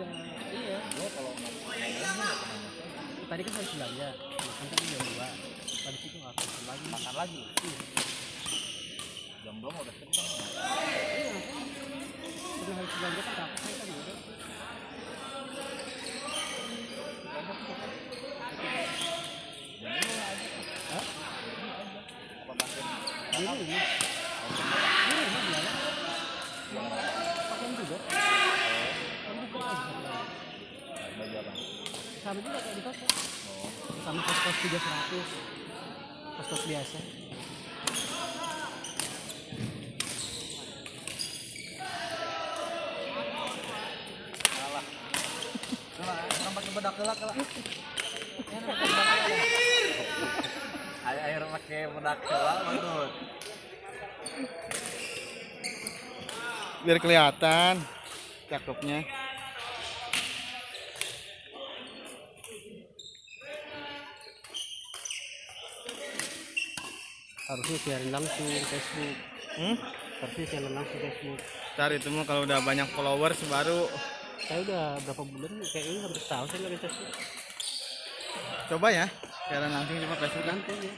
juga iya. Gue kalau iya, tadi kan harus belanja ya, makan tadi jam dua tadi itu nggak makan lagi. Makan lagi? Iya. Jam dua udah kencang iya kan? udah harus belanja kan capek kan gitu. Hah? Apa makin? Ini, ini. Sama juga kayak di toko oh sama kos kos tiga seratus. Kos kos biasa. Salah salah orang pakai bedak kelak kelak air air pakai bedak kelak menurut biar kelihatan cakepnya harusnya siarin langsung Facebook. Hmm? harusnya siarin langsung Facebook. Ntar itu mah kalau udah banyak followers baru. Saya udah berapa bulan kayaknya hampir setahun saya lagi Facebook coba ya siaran langsung coba Facebook. Kan nanti ya